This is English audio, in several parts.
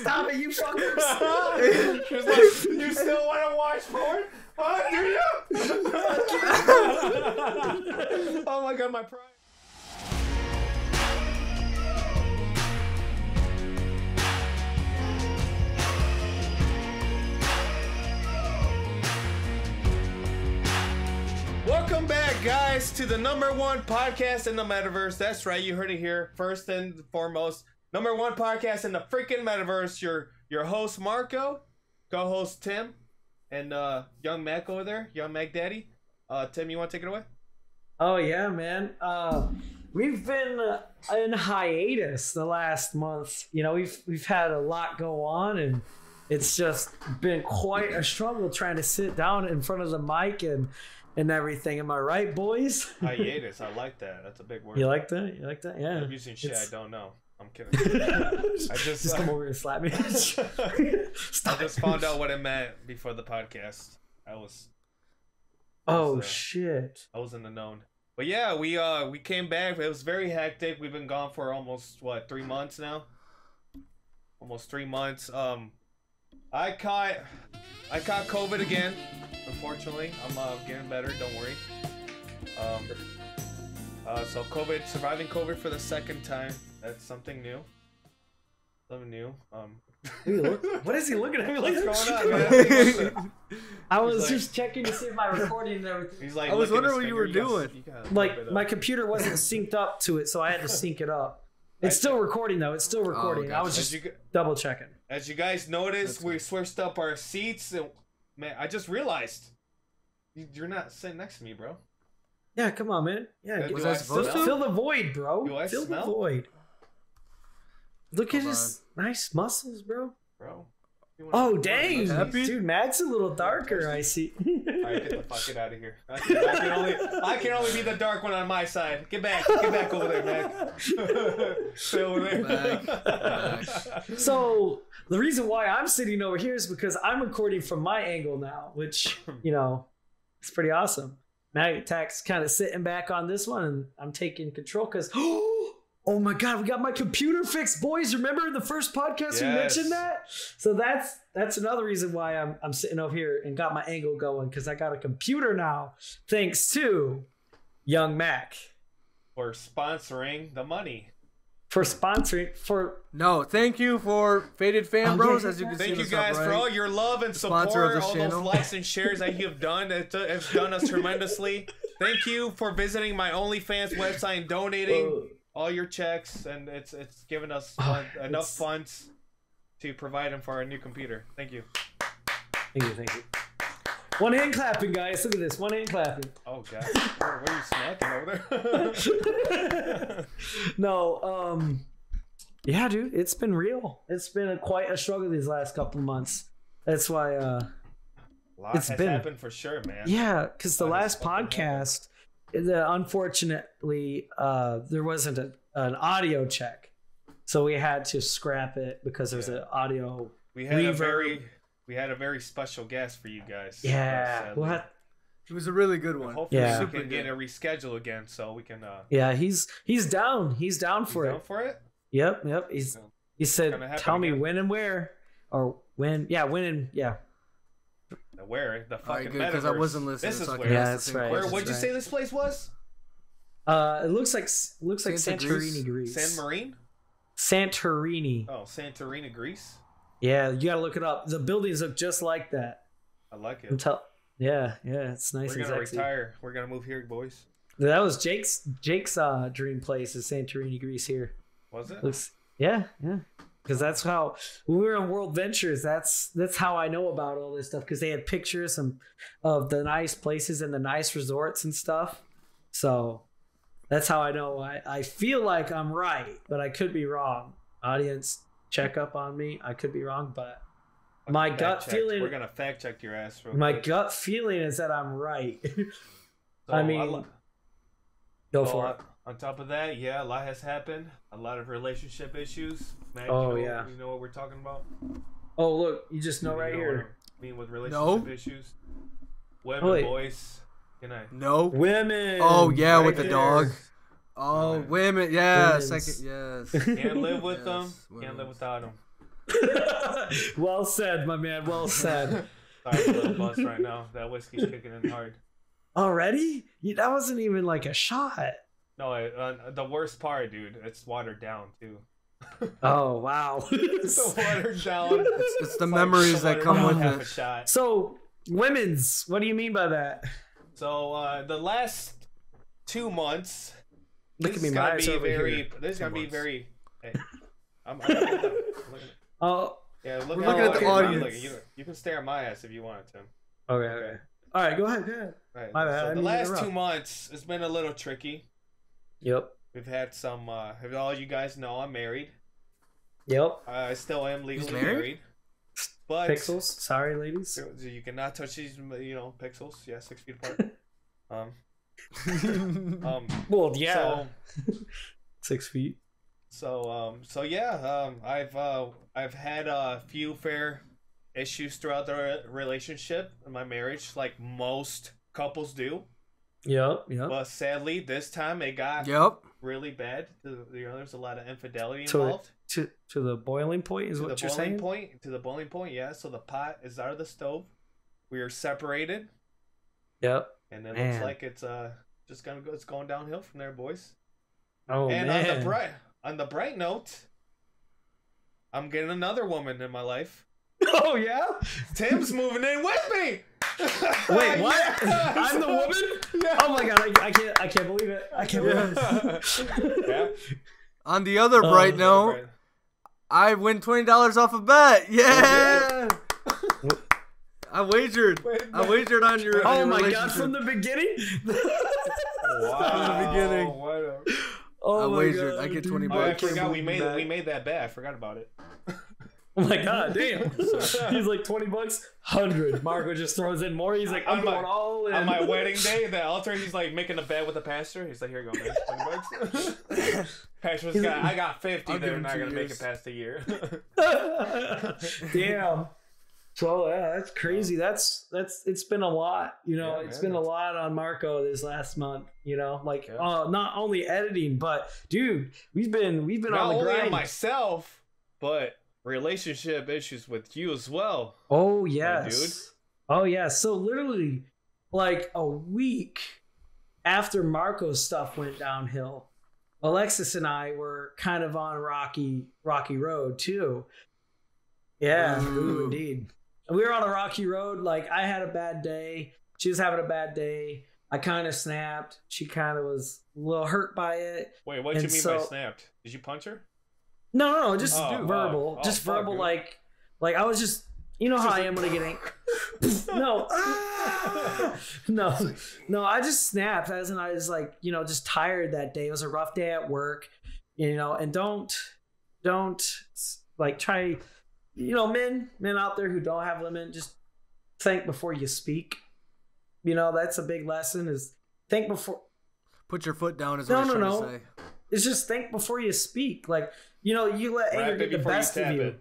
Stop it, you fuckers! She was like, you still want to watch porn? Huh, do you? oh my god, my pride. Welcome back, guys, to the number one podcast in the metaverse. That's right, you heard it here. First and foremost, number one podcast in the freaking metaverse. Your your host Marco, co-host Tim, and uh, young Mac over there, young Mac Daddy. Uh, Tim, you want to take it away? Oh yeah, man. Uh, we've been uh, in hiatus the last month. You know, we've we've had a lot go on, and it's just been quite a struggle trying to sit down in front of the mic and and everything. Am I right, boys? Hiatus. I like that. That's a big word. You like that? You like that? Yeah. I'm using shit It's- I don't know. I'm kidding. I just, just come over and slap me. I Stop just it. found out what it meant before the podcast. I was Oh was, uh, shit! I was in the known. But yeah, we uh we came back. It was very hectic. We've been gone for almost what three months now. Almost three months. Um, I caught I caught COVID again. Unfortunately, I'm uh, getting better. Don't worry. Um, uh, so COVID, surviving COVID for the second time. That's something new. Something new. Um, look- what is he looking at me like? what's going on, man? I was like- just checking to see if my recording and everything. He's like, I was wondering what you were gotta- doing. you gotta Like my computer wasn't synced up to it, so I had to sync it up. It's still recording though. It's still recording. I was just you, double checking. as you guys noticed, we switched up our seats. And, man, I just realized you- you're not sitting next to me, bro. Yeah, come on, man. Yeah, Do get- I supposed fill, to? fill the void, bro. Do I fill smell? the void. Look at Come his nice muscles, bro. Bro. Oh dang, touch Happy? these? dude, Matt's a little darker. I see. Alright, get the fuck out of here. I can, I can only I can only be the dark one on my side. Get back, get back over there, man. Stay over there. Back, back. So the reason why I'm sitting over here is because I'm recording from my angle now, which you know, it's pretty awesome. Mac Attack's kind of sitting back on this one, and I'm taking control because. Oh my god, we got my computer fixed, boys! Remember in the first podcast we mentioned that? So that's that's another reason why I'm I'm sitting over here and got my angle going because I got a computer now, thanks to Young Mac For sponsoring the money. for sponsoring for No, thank you for Faded Fan Oh, Bros. yeah. As you can see, Thank you the top guys for all your love and support, sponsor of this all channel. those likes and shares that you have done. It has done us tremendously. Thank you for visiting my OnlyFans website and donating oh. All your checks, and it's it's given us fun, enough It's- funds to provide them for our new computer. Thank you. Thank you, thank you. One hand clapping, guys. Look at this. One hand clapping. Oh god, what, are you smacking over there? no, um, yeah, dude, it's been real. It's been a, quite a struggle these last couple months. That's why, uh, A lot It's has been- happened for sure, man. yeah, because the last podcast, the unfortunately, uh, there wasn't a, an audio check, so we had to scrap it because there was Yeah. an audio. We had a very we had a very special guest for you guys. Yeah, sadly. we'll It was a really good one. Hopefully Yeah. we Super can get a reschedule again so we can uh yeah, he's he's down. He's down you for down it. for it. Yep, yep. He's So, he said, "Tell me again. when and where, or when, yeah, when and yeah." The where the All right, fucking good because I metaverse. wasn't listening. This is so I where. Yeah, that's right. Where? What'd you say this place was? Uh, it looks like looks like Santa Santorini, Greece? Greece. San Marine? Santorini. Oh, Santorini, Greece. Yeah, you gotta look it up. The buildings look just like that. I like it. Until yeah, yeah, it's nice We're gonna sexy. retire. We're gonna move here, boys. That was Jake's Jake's uh, dream place is Santorini, Greece. Here Was it? looks yeah, yeah. Because that's how we were in World Ventures. That's that's how I know about all this stuff. Because they had pictures of, of the nice places and the nice resorts and stuff. So that's how I know. I, I feel like I'm right, but I could be wrong. Audience, check up on me. I could be wrong, but my gut check. feeling- We're gonna fact check your ass. My quick. gut feeling is that I'm right. So, I mean, lot- Go so, for on- it. On top of that, yeah, a lot has happened. A lot of relationship issues. Man, Oh, you know, yeah. You know what we're talking about? Oh look, you just know You right know here. what I mean with relationship No. issues. Women, Oh, wait. boys. Good night. No. Women. Oh yeah, Right with the there. dog. Oh, Women. women. Yeah, Women's. second. Yes. Can't live with them. Yes, Can't women. live without them. well said, my man. Well said. Sorry, I'm a little buzzed right now. That whiskey's kicking in hard. Already? That wasn't even like a shot. No, I, uh, the worst part, dude, it's watered down too. Oh wow. It's watered down. It's, it's the It's like memories that come with it. shot. so women's. What do you mean by that? So uh, the last two months, Look this at me, is my gonna eyes be over very. here. This is gonna be months. very. Hey, I'm, I'm looking at them. I'm looking at- Oh. yeah, look We're at looking at the you audience. You, you can stare at my ass if you want to. Okay. Okay. All right. Go ahead. Go ahead. Right. My bad, So the didn't mean to last two months, it's been a little tricky. Yep. We've had some. Uh, if all you guys know, I'm married. Yep. I still am legally married? married. But Pixels. Sorry, ladies. You cannot touch these, you know, pixels. Yeah, six feet apart. um, um. Well, yeah. So, Six feet. so, um, so yeah. Um, I've uh, I've had a few fair issues throughout the re- relationship and my marriage, like most couples do. Yep. Yep. But sadly, this time it got Yep. really bad. You know, there's a lot of infidelity To involved. to to the boiling point is to what the you're boiling saying. point. To the boiling point. Yeah. So the pot is out of the stove. We are separated. Yep. And it Man. looks like it's uh just gonna go. It's going downhill from there, boys. Oh and man. on the bright on the bright note, I'm getting another woman in my life. oh yeah. Tim's moving in with me. Wait, what? Yes! I'm the woman? Yeah. Oh my god! I, I can't. I can't believe it. I can't believe it. yeah. On the other Oh, bright yeah, note, I win twenty dollars off a bet. Oh, yeah. I wagered. Wait, I wagered on your. on Oh your my god! From the beginning. Wow. From the beginning. What a- oh I my wagered. God, I get dude, 20 Oh, I bucks. forgot we can't made believe we made that bet. I forgot about it. Oh my god! Damn. He's like twenty bucks, hundred. Marco just throws in more. He's like, I'm On my- going all in. On my wedding day, the altar, he's like making a bet with the pastor. He's like, "Here you go, man, twenty bucks." Pastor's got, like- I got 50 I'll give They're not gonna make it past a year. Damn. So yeah, that's crazy. Um, that's that's it's been a lot. You know, Yeah, it's man. been a lot on Marco this last month. You know, like Yeah. uh, not only editing, but dude, we've been we've been not on the only on grind. myself, but relationship issues with you as well. oh dude. yes. Oh yeah. So literally, like a week after Marco's stuff went downhill, Alexis and I were kind of on rocky rocky road too. Yeah, ooh, indeed. We were on a rocky road. Like I had a bad day. She was having a bad day. I kind of snapped. She kind of was a little hurt by it. Wait, what do you mean by snapped? Did you punch her? No, no, no, just Oh, verbal. oh, just oh, verbal. dude. Like, like I was just, you know how Just I am when I get angry. no, no, no. I just snapped. As in, I was like, you know, just tired that day. It was a rough day at work, you know. And don't, don't like try, you know, men, men out there who don't have limit, just think before you speak. You know, that's a big lesson. Is think before Put your foot down. Is No, what he's no, trying no. It's just think before you speak. Like, you know, you let anger get the best of you. it.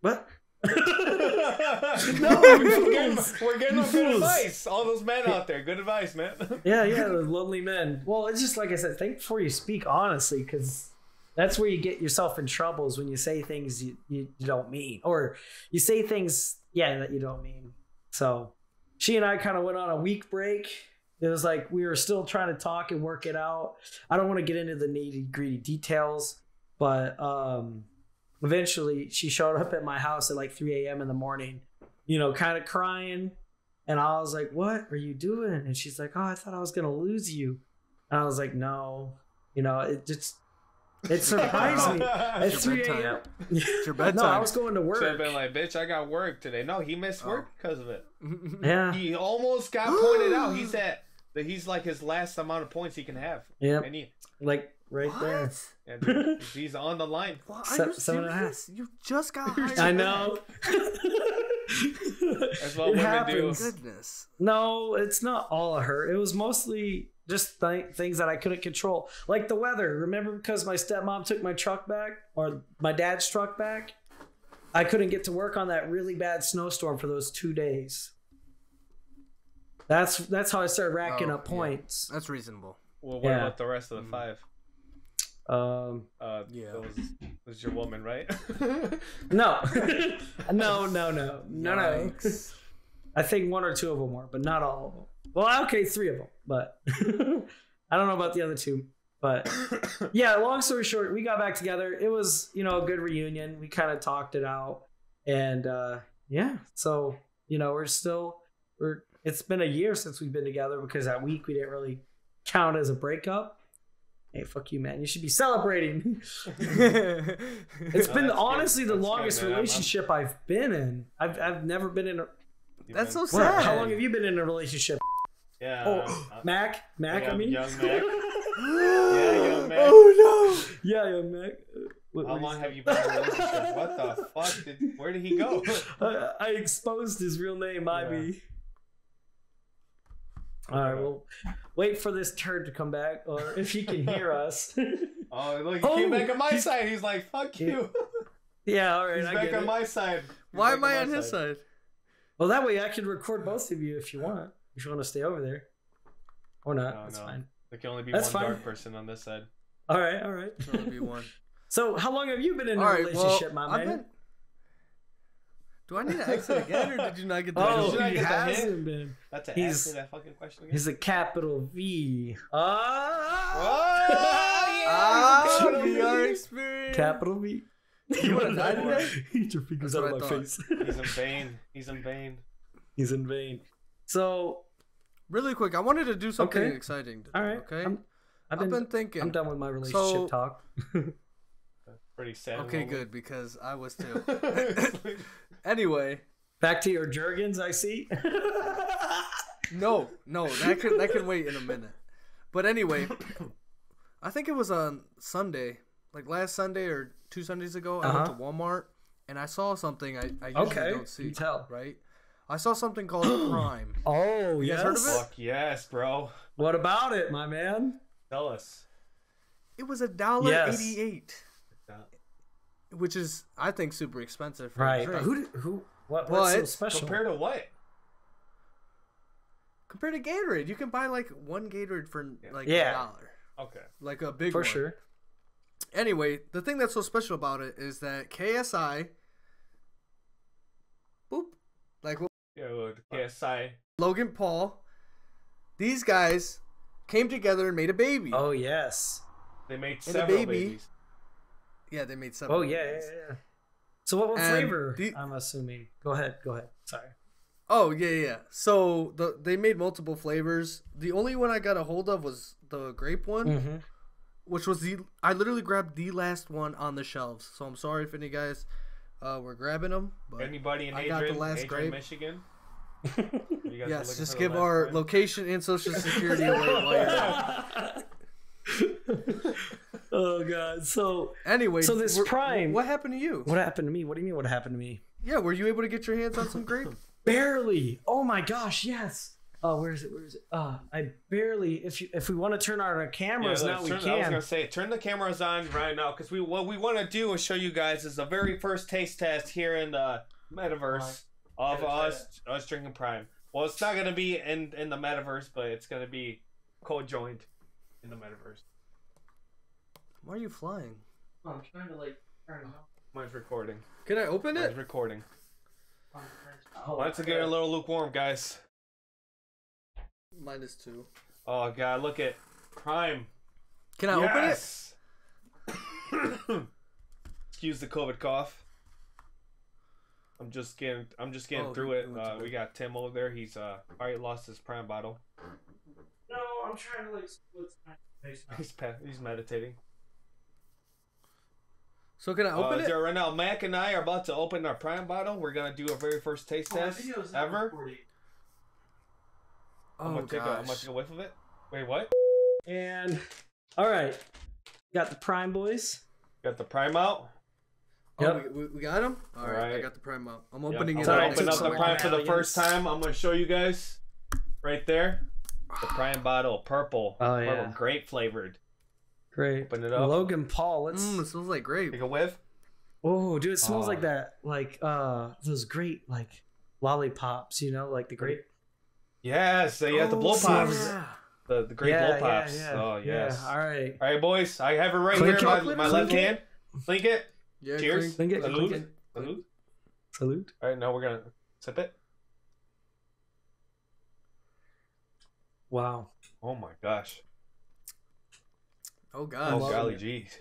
What? no, we're getting, we're getting good advice. All those men out there, good advice, man. Yeah, yeah, the lonely men. Well, it's just like I said, think before you speak, honestly, because that's where you get yourself in troubles when you say things you, you, you don't mean, or you say things, yeah, that you don't mean. So she and I kind of went on a week break. It was like we were still trying to talk and work it out. I don't want to get into the nitty gritty details, but um, eventually she showed up at my house at like 3 a.m. in the morning, you know, kind of crying. And I was like, What are you doing? And she's like, Oh, I thought I was going to lose you. And I was like, No, you know, it just, it surprised me. At your 3 bedtime. a.m. It's your No, I was going to work. Should have work. been like, bitch, I got work today. No, he missed work Oh. because of it. Yeah. He almost got pointed out. He at that he's like his last amount of points he can have. Yeah. And he, Like right there. What? and dude, he's on the line. Well, are Se- you seven and a half. You just got hired. I know. That's what It women happens. do. Goodness. No, it's not all of her. It was mostly just th- things that I couldn't control, like the weather. Remember, because my stepmom took my truck back, or my dad's truck back, I couldn't get to work on that really bad snowstorm for those two days. That's that's how I started racking Oh, up yeah. points. That's reasonable. Well, what Yeah. about the rest of the five? Um, Uh, Yeah. That was, that was your woman, right? no, no, no, no, no, no. I think one or two of them were, but not all of them. Well, okay, three of them, but I don't know about the other two. But yeah, long story short, we got back together. It was, you know, a good reunion. We kind of talked it out, and uh, yeah, so you know, we're still we're. It's been a year since we've been together because that week we didn't really count as a breakup. Hey, fuck you, man! You should be celebrating. It's No, been that's good. honestly the That's longest man. I'm- I'm- relationship I've been in. I've I've never been in a. You've That's so been- sad. How long have you been in a relationship? Yeah. Oh, uh, Mac, Mac. I mean, young Mac. Yeah, young Mac. Oh no. yeah, young Mac. What, How long have you been in a relationship? What the fuck? Did, where did he go? I, I exposed his real name, Ivy. All right, well, wait for this turd to come back, or if he can hear us. Oh, look, he Oh, came back on my he's- side. He's like, fuck you. yeah, all right, He's I back get on it. my side. He's Why am I on my his side? Well, that way I can record both of you if you want. If you want to stay over there, or not, No, that's no. fine. There can only be That's one fine. dark person on this side. All right, all right. There'll only be one. So, how long have you been in a All right, well, relationship, my I've man? Been. Do I need to exit again, or did you not get the Oh, Did I he get the hint? hasn't been. That's an He's- answer that fucking question again. He's a capital V. Ah, Oh, yeah, Ah, he's a capital VR V. experience. capital V. You wanna die today? Eat your fingers That's out what of I my thought. face. He's in vain. He's in vain. He's in vain. So, Really quick, I wanted to do something Okay. exciting. Today, all right. Okay. I'm, I've I've been, been thinking. I'm done with my relationship So- talk. Pretty sad. Okay, moment. good because I was too. It's like- anyway, Back to your Jergens, I see. no, no, that can that can wait in a minute. But anyway, I think it was on Sunday, like last Sunday or two Sundays ago. I went to uh-huh. Walmart and I saw something I, I usually Okay, don't see. you tell. right? I saw something called Prime. oh, You yes. heard of it? Fuck yes, bro. What about it, my man? Tell us. It was a dollar Yes. eighty-eight, which is I think super expensive for Right. drink. Who? Who? What? Well, What's so it's special? Compared to what? Compared to Gatorade, you can buy like one Gatorade for like Yeah. a dollar, Okay. like a big For one. sure. Anyway, the thing that's so special about it is that KSI, boop, like Yeah, look, KSI. Logan Paul, these guys came together and made a baby. Oh yes. They made And a several baby. babies. Yeah, they made seven. Oh yeah, yeah, yeah. So what, what flavor? the- I'm assuming. Go ahead. Go ahead. Sorry. Oh yeah, yeah. So the they made multiple flavors. The only one I got a hold of was the grape one, Mm-hmm. which was the I literally grabbed the last one on the shelves. So I'm sorry if any guys uh, were grabbing them. But Anybody in I Adrian, got the last Adrian, grape. Michigan? You guys are yes, just give our grape? location and social security away while you're at it. Oh god. So Anyway, So this Prime- what happened to you? what happened to me? What do you mean? What happened to me? Yeah, were you able to get your hands on some grape? Barely. Oh my gosh. Yes. Oh, where is it? Where is it? Uh, I barely. If you, if we want to turn on our cameras look, now, we turn- I was gonna say, turn the cameras on right now, because we what we want to do is show you guys is the very first taste test here in the metaverse of Gotta us us drinking Prime. Well, it's not gonna be in in the metaverse, but it's gonna be co-joined in the metaverse. Why are you flying? I'm trying to like turn it Mine's recording. Can I open Mine's it? recording. Oh, Mine's getting a little lukewarm, guys. Minus two. Oh god, look at Prime. Can I open it? yes! Excuse the COVID cough. I'm just getting I'm just getting Oh, through it. Uh, we got Tim over there. He's uh already lost his prime bottle. No, I'm trying to like split my face. He's he's meditating. So can I open uh, it? so right now, Mac and I are about to open our prime bottle. We're gonna do our very first taste test ever. I'm Oh gonna take a I'm gonna take a whiff of it. Wait, what? And all right, got the Prime Boys. Got the prime out. Oh, Yep. we, we, we got him. All right, I got the prime out. I'm Yep, opening I'm it. gonna up. open took up the prime for the first time. I'm gonna show you guys right there. The prime bottle, purple. Oh, purple, yeah. grape flavored. Great. Open it up. Logan Paul. Let's. Mm, it smells like grape. Take a whiff. Oh, dude, it smells Oh. like that. Like uh, those great like lollipops. You know, like the grape. Yes, so you have the blow Oh, pops. yeah. the the great yeah, blow pops. Yeah, yeah, oh yes. Yeah, all right. All right, boys. I have it right Clink here, it, my, clink my it, left clink hand. Clink it. Yeah, Cheers. clink. Clink it, Salute. it. Salute. Salute. All right, now we're gonna sip it. Wow. Oh my gosh. Oh Oh god. loving golly, it. geez.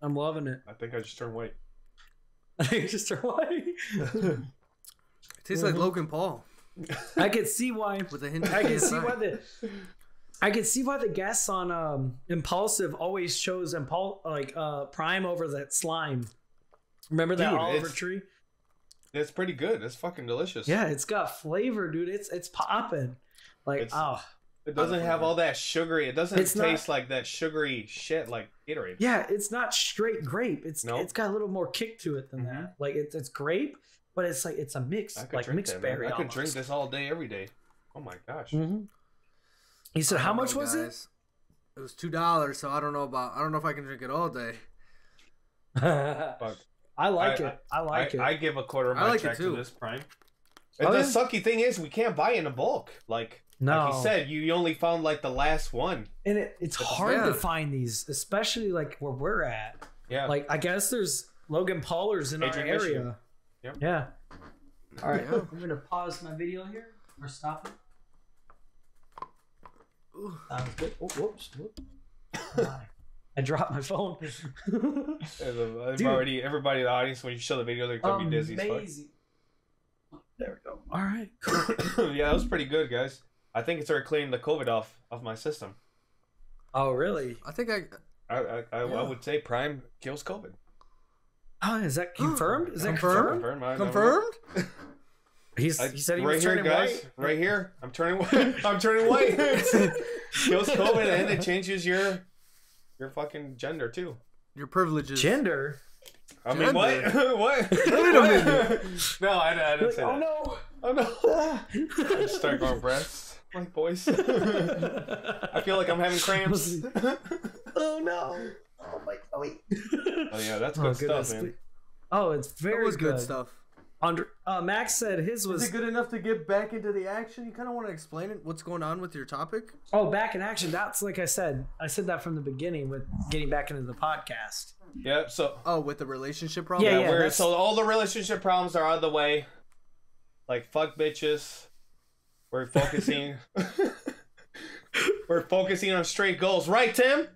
I'm loving it. I think I just turned white. I think just away. It tastes like. Logan Paul I could see why. with a hint. Of I can see why the. I can see why the guests on um, Impulsive always chose Impul- like uh, Prime over that slime. Remember that Dude, Oliver it's- tree? It's pretty good. It's fucking delicious. Yeah, it's got flavor, dude. It's it's popping. Like It's- oh It doesn't have all that sugary. It doesn't It's not- taste like that sugary shit like Gatorade. yeah, it's not straight grape. It's Nope. it's got a little more kick to it than Mhm. that. Like it's it's grape, but it's like it's a mix, like mixed that. man. berry. I could drink this all day, every day. Oh my gosh. Mm-hmm. He said, "How much know, was it?" guys. It was two dollars, so I don't know about. I don't know if I can drink it all day. But I like I- it. I like I, it. I give a quarter of I my like check to this prime. Oh, And the yeah? sucky thing is, we can't buy in a bulk. Like, no, like you said, you, you only found like the last one. and it, it's But the- hard to find these, especially like where we're at. Yeah. Like I guess there's Logan Paulers in Adrian, our area. Michigan. Yep. Yeah. All right, Yeah. I'm gonna pause my video here or stop it. Ooh. Sounds good. Oh, whoops. whoops. I dropped my phone. I've Dude. already everybody in the audience when you show the video, they're gonna be dizzy. as. Amazing. There we go. All right. yeah, that was pretty good, guys. I think it started cleaning the COVID off off my system. Oh, really? I think I. I I, I, Yeah. I would say Prime kills COVID. Oh, is that confirmed? Is that Confirmed? confirmed? Confirmed. I- I don't know. Confirmed? He's, I- he said he right was here, turning guys. white. Right here, I'm turning white. I'm turning white. kills COVID and it changes your your fucking gender too. Your privileges. Gender. I mean, what? Gender. what? Wait a minute. no, I, I didn't Like, say oh that. no. Oh no! I just start going breasts, like boys. I feel like I'm having cramps. oh no. Oh my. Oh wait. oh yeah, that's Oh, good goodness. stuff, man. Oh, it's That very was good, stuff. Under, uh, Max said his was Is it good enough to get back into the action? You kind of want to explain it. What's going on with your topic? oh back in action. That's like I said. I said that from the beginning with getting back into the podcast. Yeah. So Oh, with the relationship problem. Yeah, yeah, yeah. so all the relationship problems are out of the way. Like fuck bitches. We're focusing. we're focusing on straight goals, right, Tim?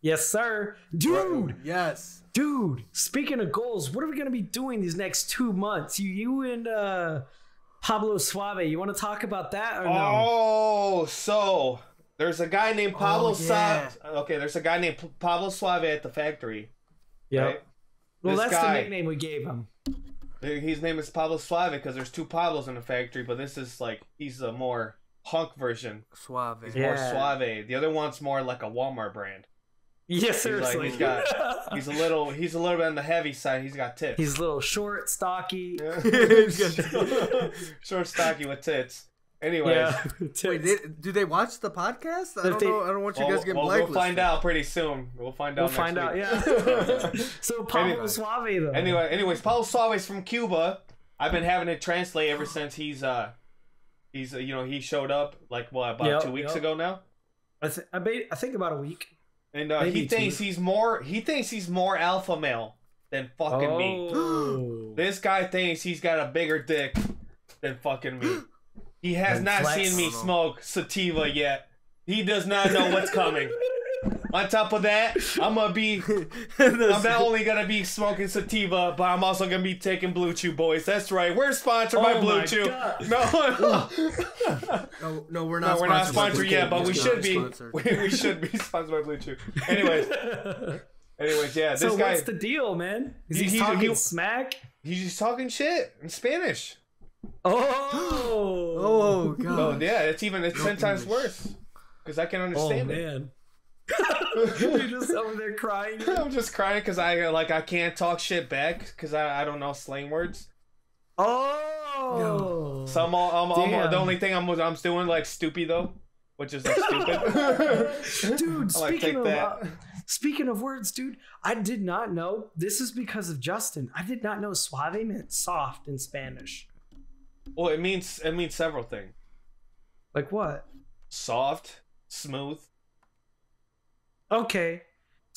Yes, sir, dude. Yes. Dude, speaking of goals, what are we gonna be doing these next two months? You, you and uh, Pablo Suave. You want to talk about that or no? Oh, so there's a guy named Pablo Oh, yeah. Suave. Okay, there's a guy named P- Pablo Suave at the factory. yeah. right? Well, This that's guy- the nickname we gave him. His name is Pablo Suave because there's two Pablos in the factory, but this is like he's a more punk version. Suave. He's Yeah. more suave. The other one's more like a Walmart brand. Yes, like- seriously. he's got- He's a little he's a little bit on the heavy side. He's got tits. He's a little short, stocky. Yeah. He's short, stocky with tits. Anyways, Yeah. Wait, they, do they watch the podcast? I If don't they- know. I don't want you well, guys getting well, we'll find out pretty soon. We'll find out. We'll next find out. Yeah. so Paulo Anyway. Suave though. Anyway, anyways, Paulo Suave's from Cuba. I've been having it translate ever since he's uh he's uh, you know he showed up like what about Yep, two weeks yep. ago now, I, th- I, ba- I think about a week. and uh, he thinks two. he's more he thinks he's more alpha male than fucking me. Oh. This guy thinks he's got a bigger dick than fucking me. He has not flex. seen me smoke sativa yet. He does not know what's coming. On top of that, I'm gonna be I'm not only gonna be smoking sativa, but I'm also gonna be taking Blue Chew, boys. That's right. We're sponsored by Oh Blue my Chew. God. No, No, no, we're no, not. we're not by sponsored yet, but we should be. We, we should be sponsored by Blue Chew. Anyways, anyways, yeah. This so guy, what's the deal, man? Is He- he, he- talking he- smack? he's just talking shit in Spanish. Oh. Oh Oh god. yeah, it's even it's ten times worse because I can Oh understand it. man. You're just over there crying. I'm just crying because I like I can't talk shit back because I, I don't know slang words. Oh. So I'm, all, I'm, I'm Damn. the only thing I'm I'm doing like stupid though, which is like stupid. Dude, I like speaking take of that. uh, speaking of words, dude, I did not know. This is because of Justin. I did not know suave meant soft in Spanish. Well, it means it means several things. Like what? Soft smooth. Okay,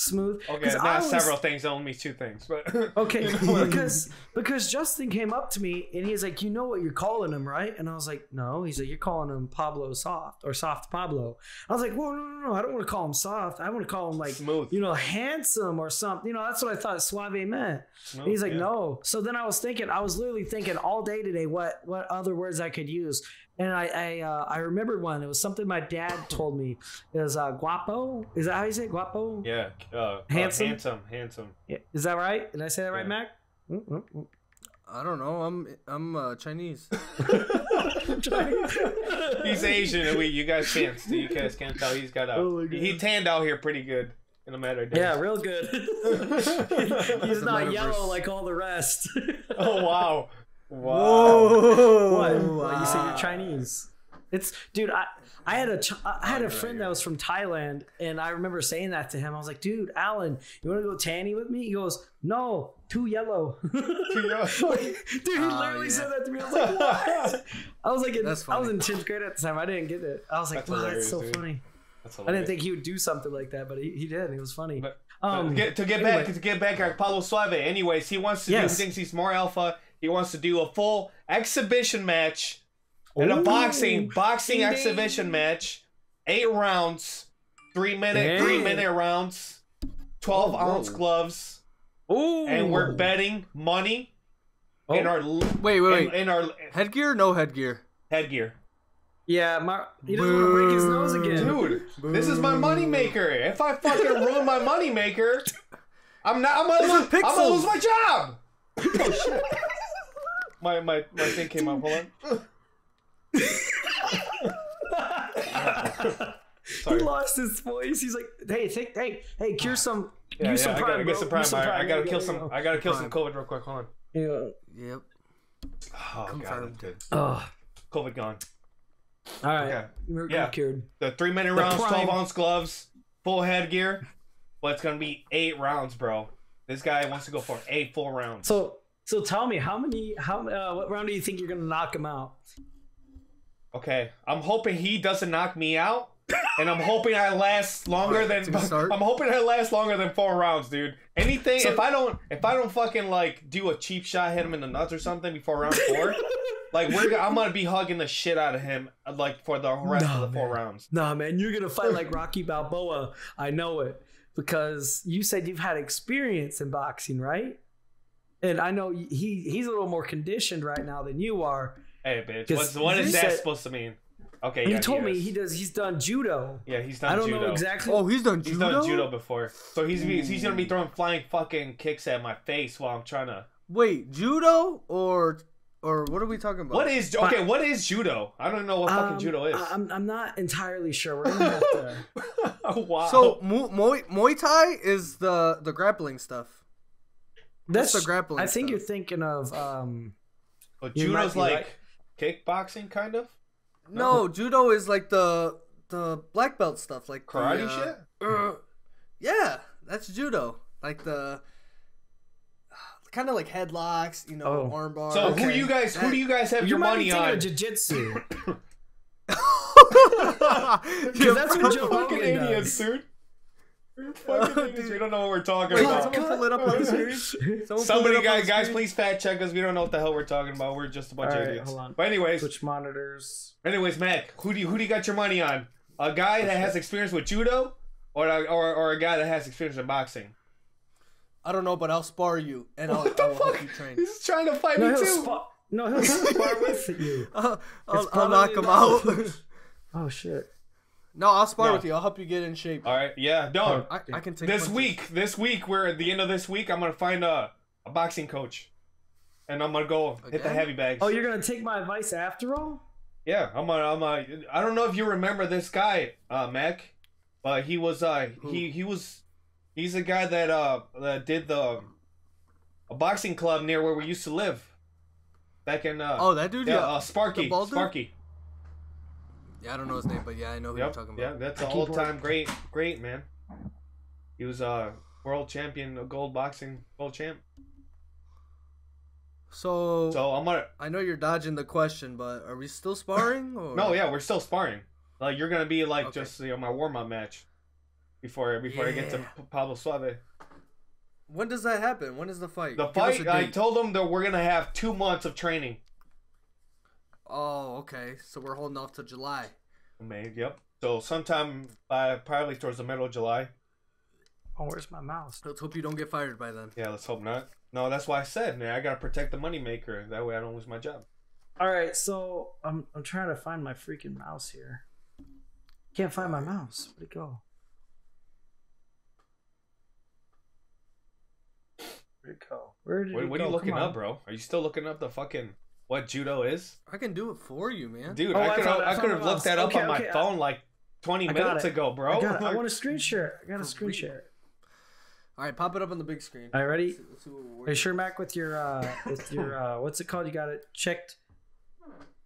smooth. Okay, not always- several things, only two things. But Okay, You know what I mean? because because Justin came up to me and he's like, "You know what you're calling him, right?" And I was like, "No." He's like, "You're calling him Pablo Soft or Soft Pablo." I was like, "Well, no, no, no. I don't want to call him soft. I want to call him like, smooth. you know, handsome or something. You know, that's what I thought suave meant." smooth, he's like, yeah. "No." So then I was thinking, I was literally thinking all day today what what other words I could use, and I I uh, I remembered one. It was something my dad told me. It was uh, guapo. Is that how you say it? guapo? Yeah, uh, Handsome? uh, handsome, handsome. Is that right? Did I say that right, Yeah. Mac? Mm, mm, mm. I don't know. I'm I'm uh, Chinese. He's Asian, and we you guys can't you guys can't tell. He's got a Oh he tanned out here pretty good in a matter of days. Yeah, real good. He's not yellow like all the rest. Oh wow, wow. Whoa! what? Well, you say you're Chinese. It's dude. I I had a Ch- I had a friend that was from Thailand, and I remember saying that to him. I was like, "Dude, Alan, you want to go tanny with me?" He goes, "No, too yellow." too yellow. dude, he Oh, literally yeah. said that to me. I was like, "What?" I was like, in, I was in tenth grade at the time. I didn't get it. I was like, That's "Wow, that's so dude. funny." That's I didn't think he would do something like that, but he, he did. It was funny. But- um, to get, to get anyway. back to get back at Paulo Suave. Anyways, he wants to Yes. do. He thinks he's more alpha. He wants to do a full exhibition match and a boxing boxing Ding, ding. exhibition match, eight rounds, three minute Dang. three minute rounds, twelve Whoa, ounce whoa. gloves, Ooh. and we're betting money Oh. in our Wait, wait, wait. in, in our Headgear? No headgear. headgear. Yeah, Mar- he doesn't want to break his nose again. Dude, this is my moneymaker. If I fucking ruin my moneymaker, I'm not. I'm gonna, lose, I'm gonna lose my job. Oh shit! My my my thing came up. Hold on. he lost his voice. He's like, "Hey, think, hey, hey, cure some, Yeah, use yeah, some I gotta get some prime. Use some I, I gotta Yeah, kill yeah, some. yeah. I gotta kill some COVID real quick. Hold on. Yeah. Yep. Oh god, that's good. Oh, COVID gone. all right. Okay. We're Yeah. cured. The three minute rounds, prime. twelve ounce gloves, full headgear. But it's gonna be eight rounds, bro. This guy wants to go for eight full rounds. So, so tell me, how many, how, uh, what round do you think you're gonna knock him out? Okay, I'm hoping he doesn't knock me out, and I'm hoping I last longer than. I'm hoping I last longer than four rounds, dude. Anything So- if I don't if I don't fucking like do a cheap shot, hit him in the nuts or something before round four, like we're I'm gonna be hugging the shit out of him like for the rest Nah, of the four rounds. Nah, man, you're gonna fight like Rocky Balboa. I know it because you said you've had experience in boxing, right? And I know he he's a little more conditioned right now than you are. Hey, bitch, what's, what you that said- supposed to mean? Okay, And yeah, you told me he does. He's done judo. Yeah, he's done I don't judo. know exactly. Oh, he's done He's judo. done judo before, so he's he's gonna be throwing flying fucking kicks at my face while I'm trying to. Wait, judo or or what are we talking about? What is okay? What is judo? I don't know what fucking Um, judo is. I- I'm I'm not entirely sure. We're gonna have to. oh, wow. So Mu- Muay Muay Thai is the the grappling stuff. That's the grappling I think stuff. you're thinking of um. But judo's like right. kickboxing, kind of No, judo is like the the black belt stuff, like the, karate uh, shit. uh, yeah, that's judo. Like the kind of like headlocks, you know, Oh. arm bars. So who you guys? Who That- do you guys have You your might money be thinking on? of jujitsu. Because that's what Joe fucking Rogan does. idiots, dude. You're fucking Oh, We don't know what we're talking Wait, about. someone pull it up on the oh, screen. Somebody, it guys, guys, screen. please fact check us. We don't know what the hell we're talking about. We're just a bunch All of right, idiots. hold on. But anyways, Switch monitors. anyways, Mac, who do you who do you got your money on? A guy that has experience with judo, or a, or or a guy that has experience in boxing? I don't know, but I'll spar you and I'll, What the I will help fuck? you train. He's trying to fight No, me too. spar. No, he'll spar with you. I'll, I'll, I'll knock him out. Oh shit. No, I'll spar No. with you. I'll help you get in shape. All right, yeah, no. I, I can take this punches. week, this week, we're at the end of this week. I'm gonna find a, a boxing coach, and I'm gonna go hit the heavy bags. Oh, you're gonna take my advice after all? yeah. I'm gonna, I'm gonna, I don't know if you remember this guy, uh, Mac, but he was, uh, he he was, he's a guy that uh that did the a boxing club near where we used to live, back in uh Oh, that dude. yeah, Yeah, uh, Sparky, the bald dude? Sparky. Yeah. I don't know his name, but yeah, I know who Yep, you're talking about. yeah, that's I an all time great, great man. He was a uh, world champion, a gold boxing gold champ. So, So I'm gonna I know you're dodging the question, but are we still sparring? Or? No, yeah, we're still sparring. Like you're gonna be like Okay. just you know my warm up match before before I get to Pablo Suave. When does that happen? When is the fight? The Give fight, I told them that we're gonna have two months of training. Oh, okay. So we're holding off to July. May, yep. So sometime uh, probably towards the middle of July. Oh, where's my mouse? Let's hope you don't get fired by then. Yeah, let's hope not. No, that's why I said, man, I gotta protect the moneymaker. That way I don't lose my job. All right, so I'm I'm trying to find my freaking mouse here. Can't find my mouse. Where'd it go? Where'd it go? Where did What, it what go? are you looking up, bro? Are you still looking up the fucking what judo is? I can do it for you, man. Dude, Oh, I I could found I I could have looked that up Okay, on my okay, I- phone like 20 minutes it. ago, bro. I, got it. I want a screen share. I got a screen share. All right, pop it up on the big screen. All right, ready? Let's see- let's see we're you sure, Mac, with your uh, with your uh, what's it called? You got it checked,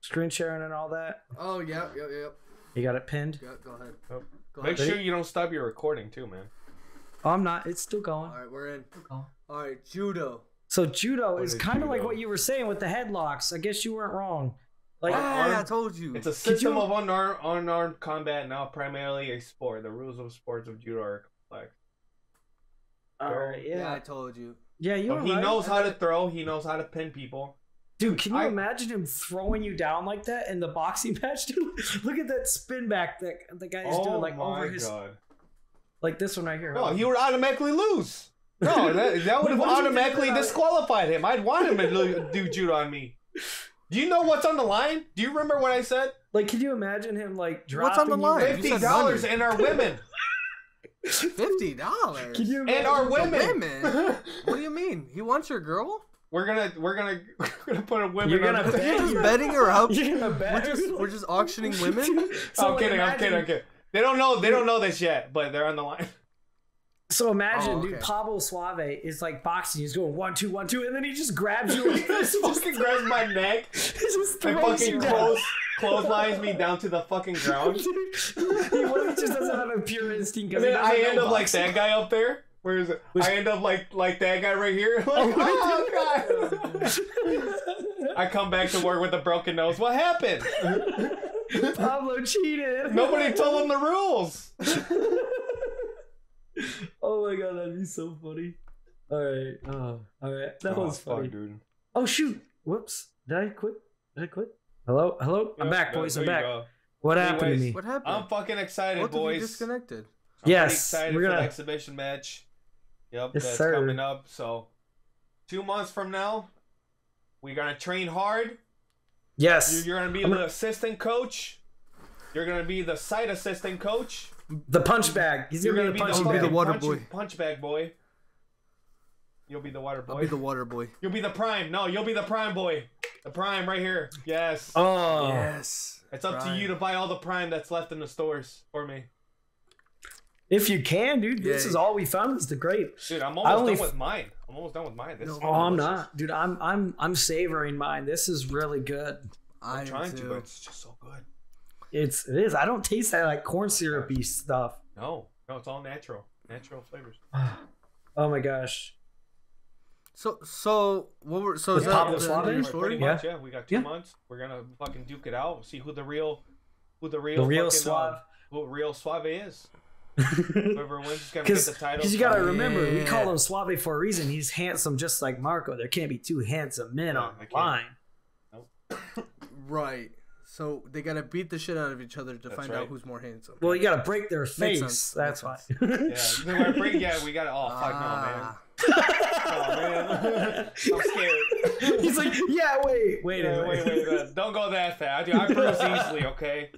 screen sharing and all that. Oh, yeah, yeah, yeah. You got it pinned. yeah go ahead. Oh. Go Make ahead. sure you don't stop your recording too, man. Oh, I'm not. It's still going. All right, we're in. going. All right, judo. So judo What is is kind of like what you were saying with the headlocks. I guess you weren't wrong. Like, Ar- Ah, I told you. It's a system you- of unarmed, unarmed combat, now primarily a sport. The rules of sports of judo are complex. all right, yeah. yeah, I told you. yeah, you But were he right. knows how to throw. He knows how to pin people. Dude, can you I- imagine him throwing you down like that in the boxing match? Dude, look at that spin back that the guy is oh doing, like my over his, god! like this one right here. No, he would automatically lose. No, that, that would have What did you think automatically disqualified him. I'd want him to do judo on me. Do you know what's on the line? Do you remember what I said? Like, can you imagine him like dropping What's on the line? Fifty dollars and our women Fifty dollars. Can you imagine and our women. women? What do you mean? He wants your girl? we're gonna we're gonna we're gonna put a women. You're gonna on bet You're just betting her up. You're gonna We're just we're just auctioning women. So, I'm like, kidding. I'm imagine- kidding. I'm kidding. They don't know. They don't know this yet, but they're on the line. So imagine, Oh, dude. Pablo Suave is like boxing. He's going one, two, one, two, and then he just grabs you. like this. He fucking grabs my neck He just throws fucking you close clotheslines me down to the fucking ground. he, well, he just doesn't have a pure instinct. And then I end up like that guy up there. Where is it? Which- I end up like like that guy right here. Like, oh, oh god! I come back to work with a broken nose. What happened? Pablo cheated. Nobody told him the rules. Oh my god, that'd be so funny. All right, oh, all right, that Oh, was fuck, funny. dude. Oh shoot! Whoops! Did I quit? Did I quit? Hello, hello. I'm Yep, back, boys. I'm back. go. What happened to me? What happened? I'm fucking excited, Both of you boys. disconnected. I'm Yes, excited we're for gonna- the exhibition match. Yep, Yes, that's sir. coming up. So, two months from now, we're gonna train hard. You- Yes, You're gonna be I'm the gonna- assistant coach. You're gonna be the site assistant coach. The punch bag. He's You're gonna, gonna be be the the, punch be the water punch, boy. punch bag boy. You'll be the water boy. I'll be the water boy. You'll be the prime. No, you'll be the prime boy. The prime right here. Yes. Oh, Yes. it's up to you to buy all the prime that's left in the stores for me. if you can, dude. This is all we found. Is the grape. Dude, I'm almost only done f- with mine. I'm almost done with mine. This is Oh, I'm not, dude. I'm I'm I'm savoring mine. This is really good. I I'm am trying to, but it's just so good. It's it is. I don't taste that like corn syrupy stuff. No, no, it's all natural. Natural flavors. Oh my gosh. So so what were so is With that the end of Suave? your story? Yeah. much, yeah. We got two Yeah. months. We're gonna fucking duke it out. See who the real, who the real, The real fucking, Suave. Uh, who real Suave is. Whoever wins is gonna get the title. Because you gotta Suave. remember, we call him Suave for a reason. He's handsome, just like Marco. There can't be two handsome men Yeah, on I the can't. line. Right. So they gotta beat the shit out of each other to That's find right. out who's more handsome. Well, you gotta break their Makes face. sense. That's Makes why. Yeah, we gotta bring- yeah, we got to Oh fuck Ah. no, man. Oh man, I'm scared. He's like, yeah, wait, wait, Yeah, a wait, minute. wait, uh, don't go that fast. I bruise easily, okay?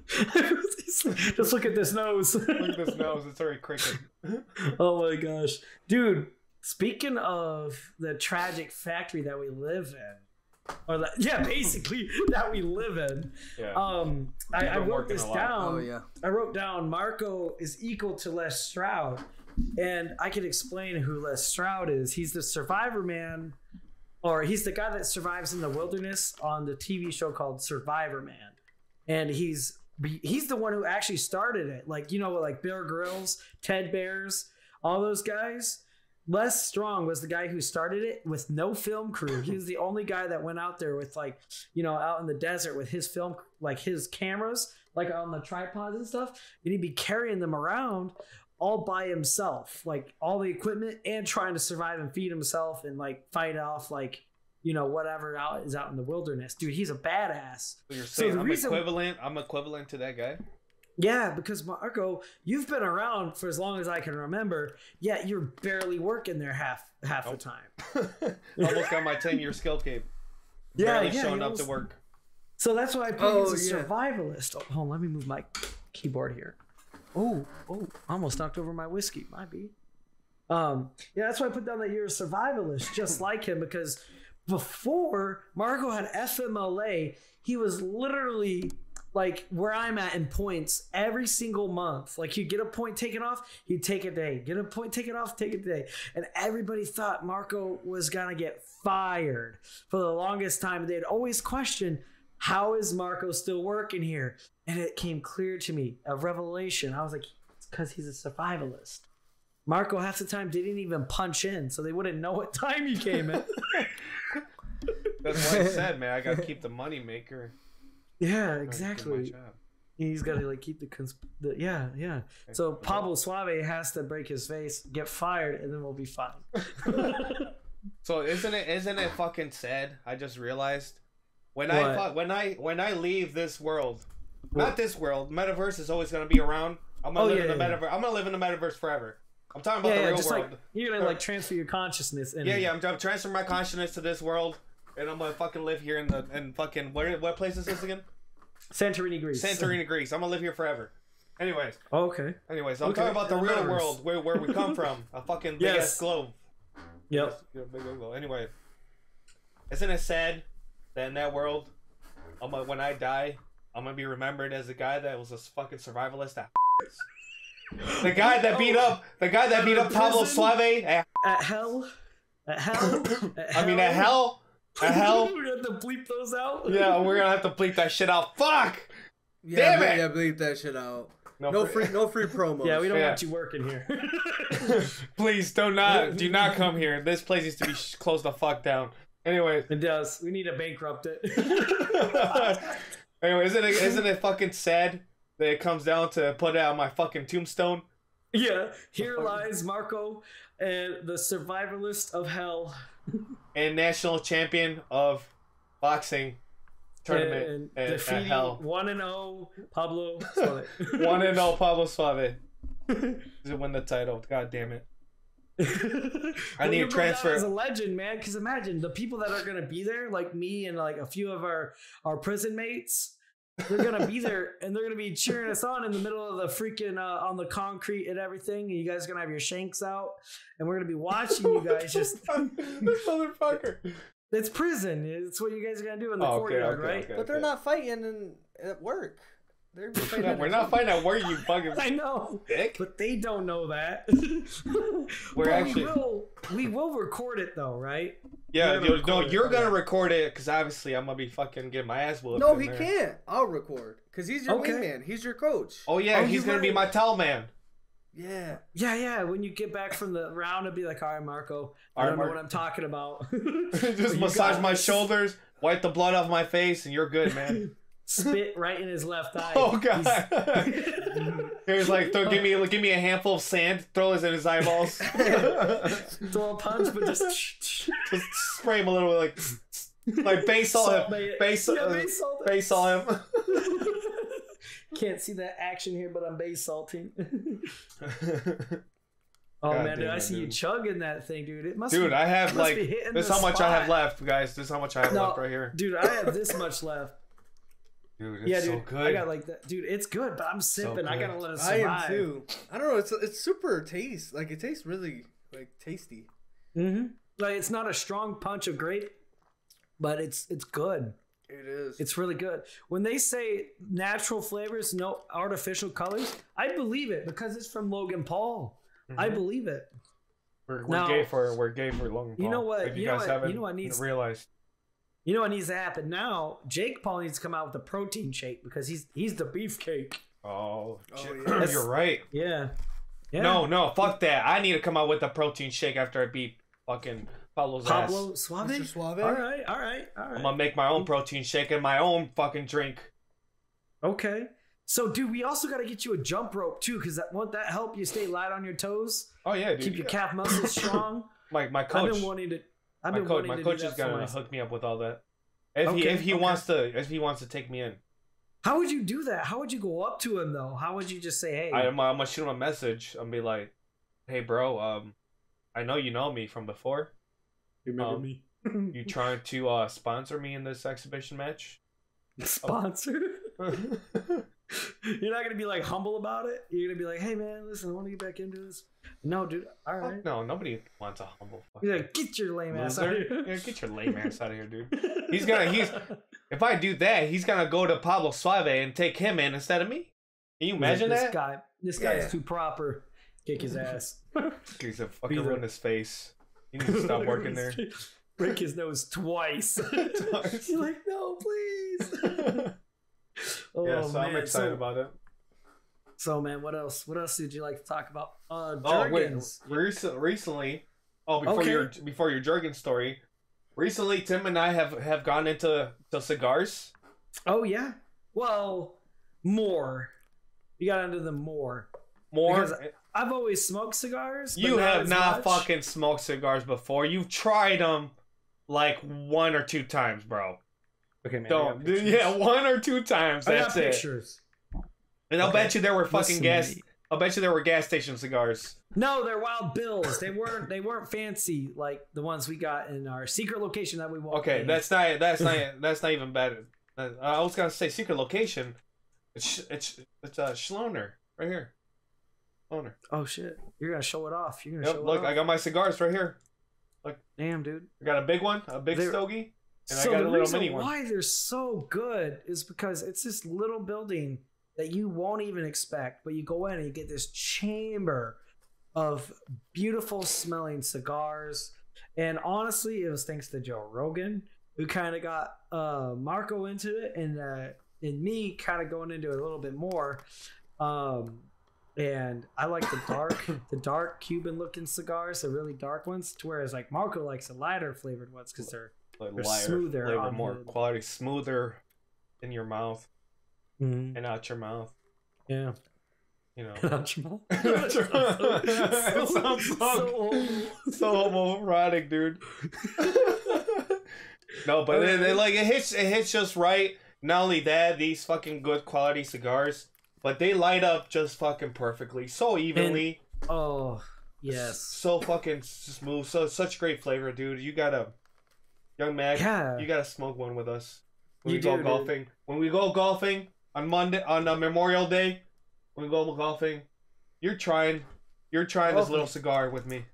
Just look at this nose. Look at this nose; it's already crooked. oh my gosh, dude. Speaking of the tragic factory that we live in, or that, yeah, basically that we live in. Yeah. Um, I, I wrote this down. Oh yeah. I wrote down Marco is equal to Les Stroud, and I can explain who Les Stroud is. He's the Survivor Man, or he's the guy that survives in the wilderness on the TV show called Survivor Man, and he's he's the one who actually started it. Like you know, like Bear Grylls, Ted Bears, all those guys. Les Stroud was the guy who started it with no film crew. He was the only guy that went out there with like, you know, out in the desert with his film, like his cameras, like on the tripods and stuff, and he'd be carrying them around all by himself, like all the equipment and trying to survive and feed himself and like fight off like you know whatever out is out in the wilderness. Dude, he's a badass. So you're So the I'm reason- equivalent. I'm equivalent to that guy. Yeah, because Marco, you've been around for as long as I can remember. Yet you're barely working there half half the Nope. time. Almost got my 10 year skill cape. Yeah, Barely yeah, showing you up to work. So that's why I put Oh, you as a yeah. survivalist. Oh, hold on, let me move my keyboard here. Oh, oh, almost knocked over my whiskey. Might be. Um, yeah, that's why I put down that you're a survivalist, just like him, because before Marco had FMLA, he was literally like where I'm at in points every single month. Like he'd get a point taken off, he'd take a day. Get a point taken off, take a day. And everybody thought Marco was gonna get fired for the longest time. They'd always question, how is Marco still working here? And it came clear to me, a revelation. I was like, it's because he's a survivalist. Marco half the time didn't even punch in, so they wouldn't know what time he came in. That's what I said, man. I gotta keep the money maker. Yeah, Gotta do my exactly. He's got to like keep the, cons- the yeah, yeah. So Pablo Suave has to break his face, get fired, and then we'll be fine. So isn't it isn't it fucking sad? I just realized when I What? fu- when I when I leave this world, What? not this world, metaverse is always gonna be around. I'm gonna Oh, live yeah, in the yeah, metaverse. I'm gonna live in the metaverse forever. I'm talking about yeah, the real world. like you're gonna like transfer your consciousness. In yeah, it. yeah. I'm, I'm transferring my consciousness to this world, and I'm gonna fucking live here in the and fucking where what place is this again? Santorini, Greece. Santorini, Greece. I'm gonna live here forever. Anyways, Oh, okay. anyways, I'm Okay, talking about the real world, where where we come from. A fucking big Yes. ass globe. Yep. Yeah, big globe. Anyway, isn't it sad that in that world, I'm gonna, when I die, I'm gonna be remembered as the guy that was a fucking survivalist at the guy that beat up the guy that beat up Pablo? Suave at, At hell. At hell. At I mean at hell at hell we're gonna have to bleep those out. yeah we're gonna have to bleep that shit out fuck Yeah, Damn it! yeah, bleep that shit out. no, No fr- free, no free promos. Yeah, we don't Yeah. want you working here. please do not do not come here this place needs to be sh- closed the fuck down Anyway, it does. We need to bankrupt it. anyway isn't it isn't it fucking sad that it comes down to put it on my fucking tombstone yeah. Here lies Marco and the survivalist of hell. And national champion of boxing tournament and at, at defeating hell one and zero Pablo. Suave. one and all Pablo Suave to win the title god damn it I need to transfer- as a legend, man. Because imagine the people that are gonna be there, like me and like a few of our our prison mates. They're gonna be there and they're gonna be cheering us on in the middle of the freaking uh, on the concrete and everything. And you guys are gonna have your shanks out, and we're gonna be watching you guys. Just this motherfucker it's prison. It's what you guys are gonna do in the Oh, okay, courtyard, okay, right? okay. But they're not fighting in, at work. They're No, we're not finding out where you fucking I know. dick. But they don't know that. We're But actually- we will we will record it though, right? Yeah, You're yo, no, it, you're gonna okay. record it because obviously I'm gonna be fucking getting my ass whooped. No, he there. can't. I'll record because he's your Okay. wingman. He's your coach. Oh yeah, Oh, he's gonna be my towel man. Yeah. Yeah, yeah. When you get back from the round, it'd be like, all right, Marco, I All right, don't know Marco." what I'm talking about. Just massage my shoulders, wipe the blood off my face, and you're good, man. Spit right in his left eye. oh god. He's- Here's like, throw, give me, give me a handful of sand, throw it in his eyeballs, Throw a punch, but just just spray him a little like, like base Salt him, bay- base, yeah, uh, base salt. base all him. Can't see that action here, but I'm base salting. Oh God man, dude, I it, see you chugging that thing, dude. It must Dude, be, I have like, this is the how much I have left, guys. This is how much I have No, left right here. Dude, I have this much left. Dude, it's yeah, so dude. good. I got like that. Dude, it's good, but I'm sipping. I gotta let it survive. I am too. I don't know. It's it's super taste. Like it tastes really like tasty. Mm-hmm. Like it's not a strong punch of grape, but it's it's good. It is. It's really good. When they say natural flavors, no artificial colors, I believe it because it's from Logan Paul. I Mhm. believe it. We're, we're Now- gay for we're gay for Logan Paul. You know what- If you, you know guys what- haven't you know what needs- realized. You know what needs to happen now? Jake Paul needs to come out with a protein shake because he's he's the beefcake. Oh, Oh, yeah. you're right. Yeah. Yeah. No, no, fuck that. I need to come out with a protein shake after I beat fucking Pablo's Pablo ass. Suave. Mr. Suave? All right, all right, all I'm gonna make my own protein shake and my own fucking drink. Okay. So, dude, we also got to get you a jump rope too, because that won't that help you stay light on your toes, Oh yeah, dude. keep your calf muscles strong. my my I've been wanting to. I've my been coach, my to coach is gonna myself. hook me up with all that. If he if he okay. wants to if he wants to take me in, How would you do that? How would you go up to him though? How would you just say, "Hey"? I, I'm, I'm gonna shoot him a message and be like, "Hey, bro, um, I know you know me from before. You remember um, me? You trying to uh sponsor me in this exhibition match?" Sponsor. You're not gonna be like humble about it. You're gonna be like, "Hey, man, listen, I want to get back into this." No, dude. All right. Fuck no, nobody wants a humble You're like, "Get your lame ass out of here." Yeah, get your lame ass out of here, dude. He's gonna- he's- If I do that, he's gonna go to Pablo Suave and take him in instead of me. Can you imagine this that? guy. This guy's Yeah. too proper. Kick his ass. He's a fucking ruin his face. You need to stop working there. Break his nose twice. Twice. You're like, no, please. oh, yeah, so I'm excited so, about it. So, man, what else? What else did you like to talk about? Uh, Oh wait, Jergens. recent, recently. Oh, before Okay. your before your Jergen story, recently Tim and I have have gone into to cigars. Oh yeah. Well, more. You got into the more. More, Because I've always smoked cigars. but you have as not much. fucking smoked cigars before. You've tried them like one or two times, bro. Okay, man. Don't, yeah, one or two times. I got That's it. And I'll Okay. bet you there were fucking Listen gas. I'll bet you there were gas station cigars. No, they're wild bills. They weren't. They weren't fancy like the ones we got in our secret location that we walked. Okay, in. that's not that's not that's not even bad. Uh, I was gonna say secret location. It's it's it's uh Schloner right here. Schloner. Oh shit! You're gonna show it off. You're gonna Yep, show look, it off. I got my cigars right here. Look, Damn, dude. I got a big one, a big They're- stogie, and so I got a little mini one. why they're so good is because it's this little building that you won't even expect, but you go in and you get this chamber of beautiful smelling cigars. And honestly, it was thanks to Joe Rogan who kind of got uh, Marco into it, and uh, and me kind of going into it a little bit more. Um, and I like the dark, the dark Cuban looking cigars, the really dark ones. To whereas like Marco likes the lighter flavored ones because they're Like they're lighter, smoother more the- quality, smoother in your mouth Mm-hmm. and out your mouth. yeah. You know, Out your mouth. Out your mouth. It so, sounds so- so, so homoerotic, dude. no, but it, it, like it hits it hits just right. Not only that, these fucking good quality cigars, but they light up just fucking perfectly, so evenly, oh yes. so fucking smooth, so such great flavor, dude. You gotta, young Mac, Yeah. you gotta smoke one with us when You we go do, dude. golfing. When we go golfing on Monday on uh, Memorial Day, when we go golfing, you're trying, you're trying this Oh. little cigar with me.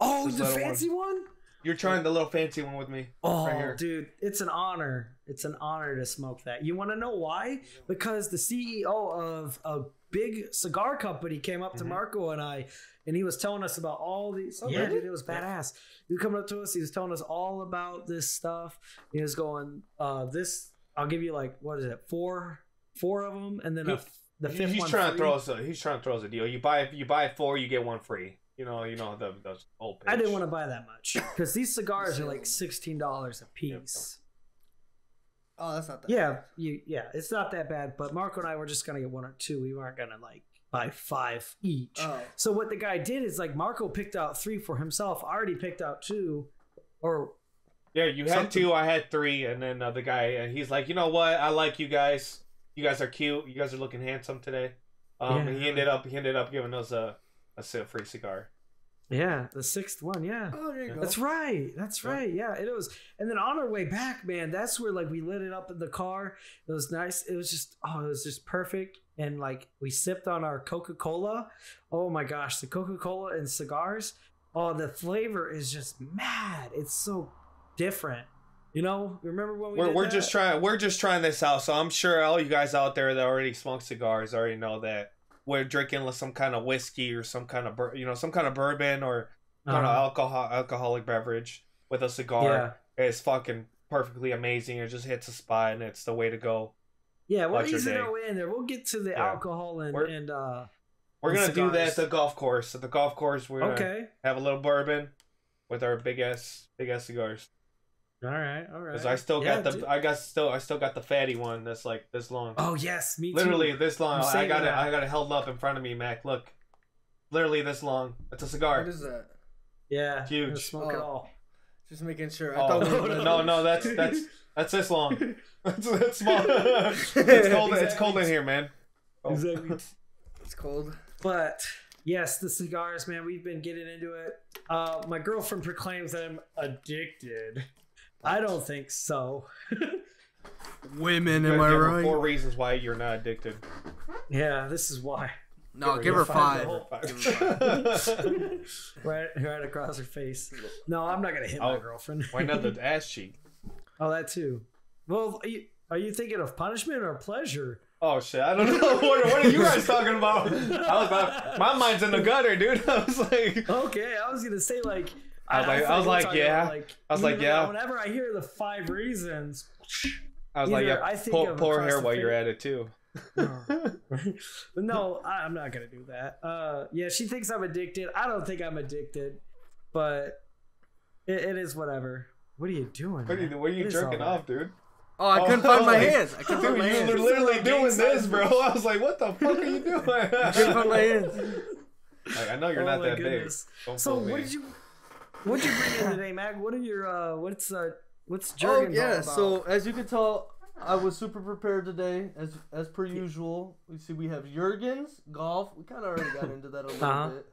Oh, This the fancy one. You're trying the little fancy one with me. Oh, right here. dude, it's an honor. It's an honor to smoke that. You want to know why? Because the CEO of a big cigar company came up to Mhm. Marco and I, and he was telling us about all these. Oh, yeah, dude, it was badass. He was coming up to us. He was telling us all about this stuff. He was going, uh, "This, I'll give you like what is it, four, four of them, and then a, He- the fifth he's one." trying to throw us a he's trying to throw us a deal. You buy you buy four, you get one free. You know, you know the those old. I didn't want to buy that much because these cigars are like sixteen dollars a piece. Oh, that's not that. Yeah, you yeah, it's not that bad. But Marco and I were just gonna get one or two. We weren't gonna like buy five each. Oh. So what the guy did is like Marco picked out three for himself. I already picked out two, or Yeah, you had Something- two, I had three, and then uh, the guy, and he's like, you know what? I like you guys. You guys are cute. You guys are looking handsome today. Um, Yeah. and he ended up he ended up giving us a a free cigar. yeah, the sixth one. Yeah, Oh, there you go. that's right. That's Yeah. right. Yeah, it was. And then on our way back, man, that's where like we lit it up in the car. It was nice. It was just oh, it was just perfect. And like we sipped on our Coca Cola. Oh my gosh, the Coca Cola and cigars. Oh, the flavor is just mad. It's so different. You know, remember when we We're, we're that? just trying we're just trying this out. So I'm sure all you guys out there that already smoke cigars already know that we're drinking some kind of whiskey or some kind of bur- you know some kind of bourbon or kind of Uh-huh. alcohol alcoholic beverage with a cigar. It's fucking perfectly amazing. It just hits a spot and it's the way to go. Yeah, we'll Watch your ease it day. out in there. We'll get to the Yeah. alcohol and We're- and uh We're And gonna do that at the golf course. At the golf course, we're gonna Okay. have a little bourbon with our big ass big ass cigars. All right. All right. Because I still Yeah, got the dude. I got still I still got the fatty one that's like this long. Oh yes, me too. Literally this long. I'm I saying got it. I got it held up in front of me, Mac. Look, literally this long. It's a cigar. What is that? Yeah. Huge. I'm gonna Smoke it Oh. all. Just making sure. I Oh, thought we no, no, that's that's that's this long. That's, that's small. it's cold. It's cold in here, man. Oh. Exactly. It's cold. But yes, the cigars, man, we've been getting into it. Uh, my girlfriend proclaims that I'm addicted. I don't think so. Women, Give am I her Four reasons why you're not addicted. yeah, this is why. No, Give give her her five. five. Give Give her five. right, right across her face. No, I'm not gonna hit Oh. my girlfriend. Why not the ass cheek? oh, that too. Well, are you, are you thinking of punishment or pleasure? Oh shit! I don't know. What, what are you guys talking about? I was about, my mind's in the gutter, dude. I was like, Okay, I was gonna say like. I was like- I was like, yeah. like, I was like, yeah. Whenever I hear the five reasons, I was like, yeah. I think pull, of pull her hair while you're at it too. no, I, I'm not gonna do that. Uh, yeah, she thinks I'm addicted. I don't think I'm addicted, but it, it is whatever. What are you doing? What are you, what are you What is all jerking that? off, dude? Oh, I couldn't Oh, find my like, hands. I couldn't Dude, find my you hands. were literally doing this, bro. I was like, what the fuck are you doing? I couldn't find my hands. like, I know you're Oh not my that goodness. big. Don't So what me. did you what did you bring in today, Mac? What are your uh what's uh what's Oh yeah. about? So as you can tell, I was super prepared today, as as per usual. We see we have Jurgens golf. We kind of already got into that a little Uh-huh. bit.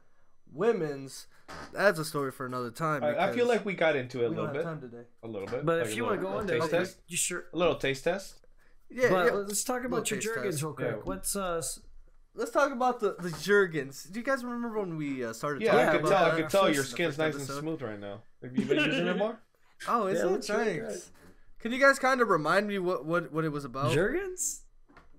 Women's. That's a story for another time. I, I feel like we got into it a we don't little have bit. time today. A little bit. but Like if you want to go little into taste it, test. you sure A little taste test. Yeah, but yeah. let's talk about your Jurgens Jergens real quick. Yeah. What's uh s- Let's talk about the the Jurgens. Do you guys remember when we uh, started Yeah, talking I Yeah, could about tell. I could tell your skin's first nice and smooth right now. Have you been using it more? Oh, is Yeah, it? looks Thanks. Can you guys kind of remind me what what, what it was about? Jergens?